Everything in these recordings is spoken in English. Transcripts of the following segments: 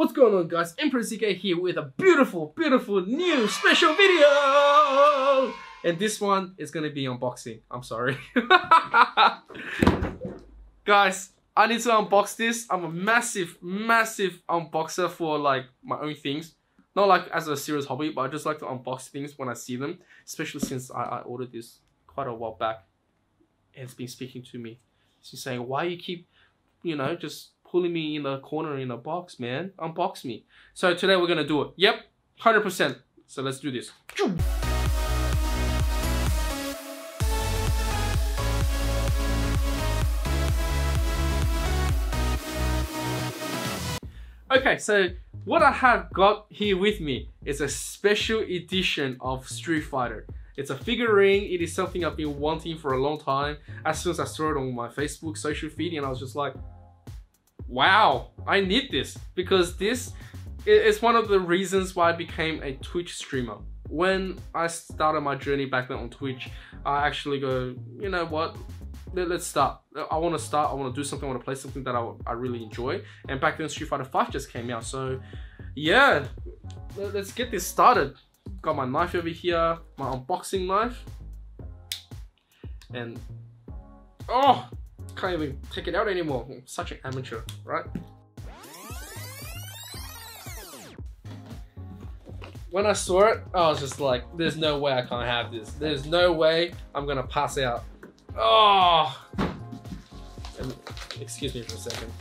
What's going on guys? Emperor ZK here with a beautiful, beautiful new special video! And this one is gonna be unboxing. I'm sorry. guys, I need to unbox this. I'm a massive, massive unboxer for like my own things. Not like as a serious hobby, but I just like to unbox things when I see them. Especially since I, I ordered this quite a while back. And it's been speaking to me. She's saying, why you keep, you know, just pulling me in the corner in a box, man. Unbox me. So today we're gonna do it. Yep, 100%. So let's do this. Okay, so what I have got here with me is a special edition of Street Fighter. It's a figurine, it is something I've been wanting for a long time. As soon as I saw it on my Facebook social feed and I was just like, wow, I need this because this is one of the reasons why I became a Twitch streamer. When I started my journey back then on Twitch, I actually go, you know what, let's start. I want to start. I want to do something. I want to play something that I, I really enjoy. And back then, Street Fighter 5 just came out. So, yeah, let's get this started. Got my knife over here, my unboxing knife. And, oh, can't even take it out anymore. I'm such an amateur, right? When I saw it, I was just like, there's no way I can't have this. There's no way I'm gonna pass out. Oh! And, excuse me for a second.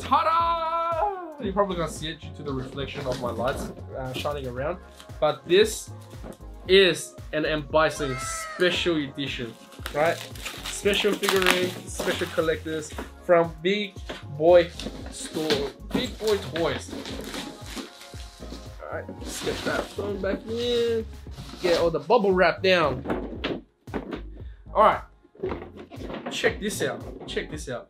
Ta-da! You're probably gonna see it due to the reflection of my lights uh, shining around. But this is an M. Bison special edition, right? Special figurine, special collectors from Big Boy Store, Big Boy Toys. Alright, let's get that phone back in. Get all the bubble wrap down. Alright, check this out. Check this out.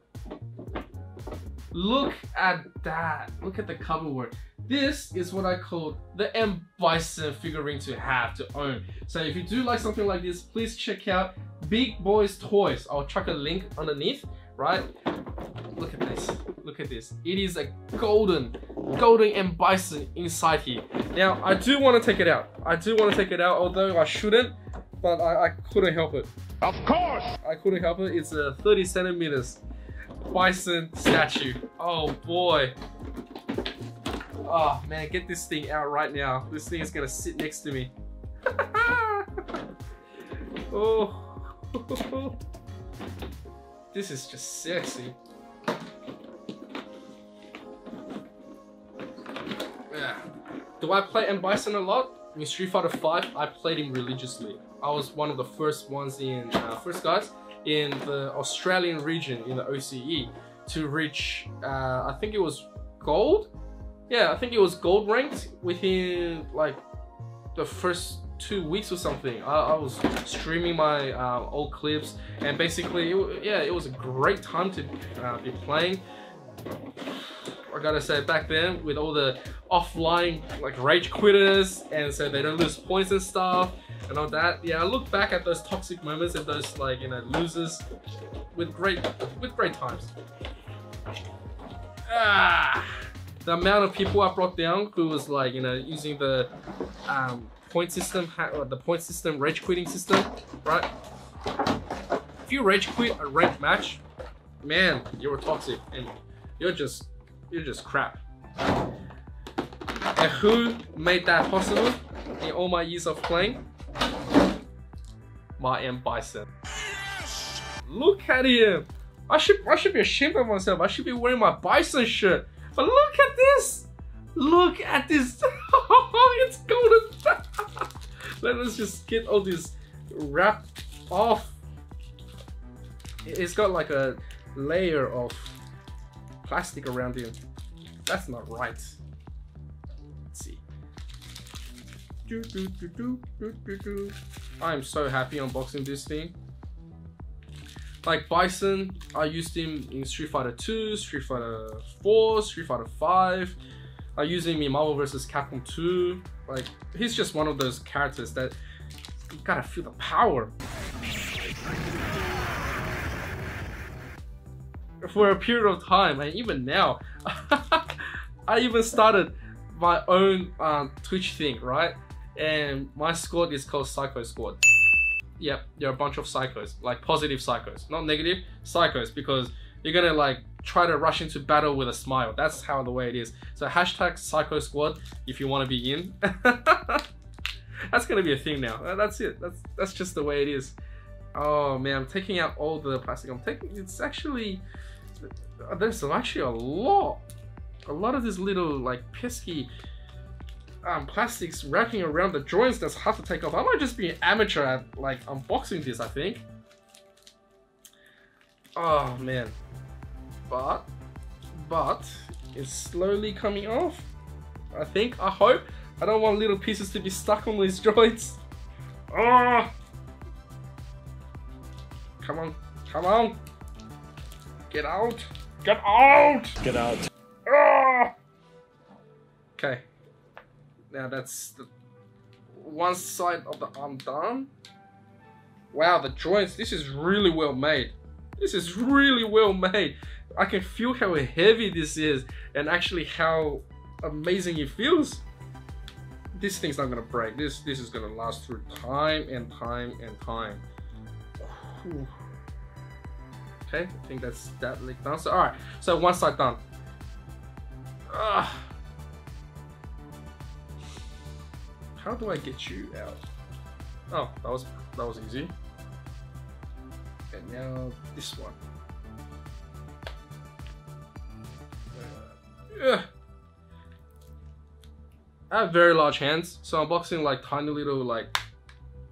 Look at that. Look at the cover work. This is what I call the M. Bison figurine to have, to own. So if you do like something like this, please check out Big Boys Toys. I'll chuck a link underneath, right? Look at this, look at this. It is a golden, golden M. Bison inside here. Now, I do want to take it out. I do want to take it out, although I shouldn't, but I, I couldn't help it. Of course! I couldn't help it. It's a 30 centimeters bison statue. Oh boy. Oh man, get this thing out right now. This thing is gonna sit next to me. oh. this is just sexy. Yeah. Do I play M. Bison a lot? In Street Fighter 5, I played him religiously. I was one of the first ones in, uh, first guys in the Australian region in the OCE to reach, uh, I think it was gold? Yeah, I think it was gold ranked within like the first two weeks or something. I, I was streaming my uh, old clips and basically, it, yeah, it was a great time to uh, be playing. I gotta say, back then, with all the offline like rage quitters, and so they don't lose points and stuff, and all that. Yeah, I look back at those toxic moments and those like you know losers with great with great times. Ah, the amount of people I brought down who was like you know using the um, point system, the point system rage quitting system, right? If you rage quit a ranked match, man, you were toxic and you're just you're just crap. And who made that possible in all my years of playing? My M Bison. Look at him. I should I should be ashamed of myself. I should be wearing my Bison shirt. But look at this. Look at this. it's golden. Let us just get all this wrapped off. It's got like a layer of plastic around him. That's not right. Let's see. I'm so happy unboxing this thing. Like Bison, I used him in Street Fighter 2, Street Fighter 4, Street Fighter 5. I use him in Marvel vs. Capcom 2. Like, he's just one of those characters that you gotta feel the power. for a period of time, and even now, I even started my own um, Twitch thing, right? And my squad is called Psycho Squad. Yep, you're a bunch of psychos, like positive psychos, not negative psychos, because you're gonna like try to rush into battle with a smile. That's how the way it is. So hashtag Psycho Squad if you want to be in. that's gonna be a thing now. That's it. That's that's just the way it is. Oh man, I'm taking out all the plastic. I'm taking. It's actually there's actually a lot, a lot of this little like pesky um, plastics wrapping around the joints that's hard to take off. I might just be an amateur at like unboxing this. I think. Oh man, but but it's slowly coming off. I think. I hope. I don't want little pieces to be stuck on these joints. Oh! Come on, come on. Get out. Get out! Get out. Ah! Okay. Now that's the one side of the arm done. Wow, the joints, this is really well made. This is really well made. I can feel how heavy this is and actually how amazing it feels this thing's not gonna break. This this is gonna last through time and time and time. Okay, I think that's that leg done. So alright, so one side done. Ugh. How do I get you out? Oh, that was that was easy. And now this one. Uh, I have very large hands, so unboxing like tiny little like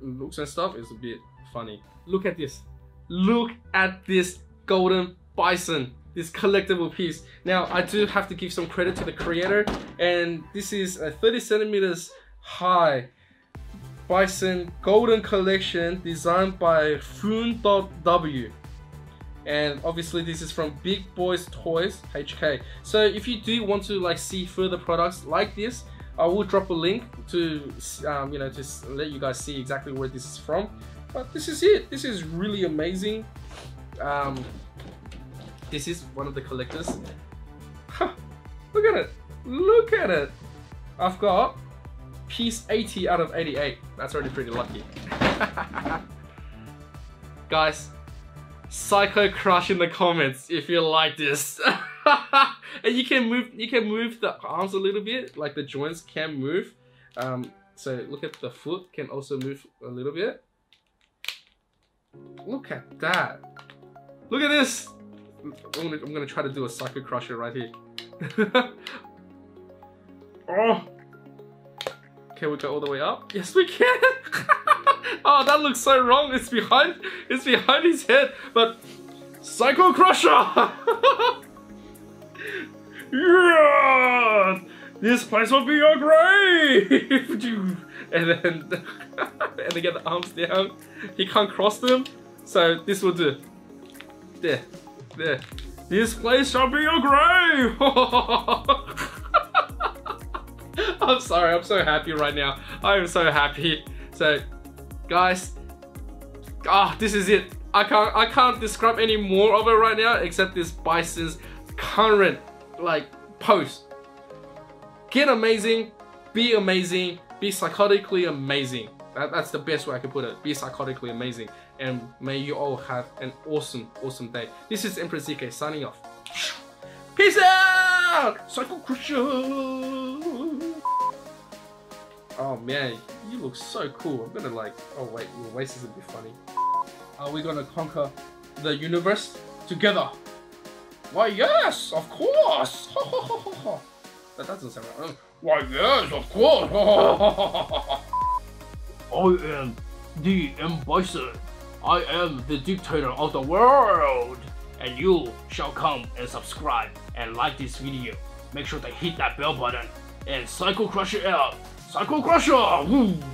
looks and stuff is a bit funny. Look at this. Look at this golden bison. This collectible piece. Now, I do have to give some credit to the creator, and this is a 30 centimeters high bison golden collection designed by Foon.w and obviously this is from Big Boys Toys HK. So if you do want to like see further products like this, I will drop a link to, um, you know, just let you guys see exactly where this is from. But this is it. This is really amazing. Um, this is one of the collectors. look at it. Look at it. I've got piece 80 out of 88. That's already pretty lucky. Guys, Psycho Crush in the comments if you like this. and you can move you can move the arms a little bit, like the joints can move. Um, so look at the foot can also move a little bit. Look at that. Look at this. I'm gonna, I'm gonna try to do a Psycho Crusher right here. oh. Can we go all the way up? Yes, we can. oh, that looks so wrong. It's behind, it's behind his head. But Psycho Crusher. yeah, this place will be your grave. and then, and they get the arms down. He can't cross them, so this will do. There, there. This place shall be your grave. I'm sorry, I'm so happy right now. I am so happy. So, guys, ah, this is it. I can't, I can't describe any more of it right now except this Bison's current like post. Get amazing, be amazing, be psychotically amazing. That, that's the best way I can put it. Be psychotically amazing. And may you all have an awesome, awesome day. This is Emperor ZK signing off. Peace out! Psycho Crusher! Oh man, you look so cool. I'm gonna like, oh wait, your waist is a bit funny. Are we gonna conquer the universe together? Why yes, of course! that doesn't sound right. Why yes, of course! I am the. Bison. I am the dictator of the world. And you shall come and subscribe and like this video. Make sure to hit that bell button and Psycho Crusher out. Psycho Crusher! Woo!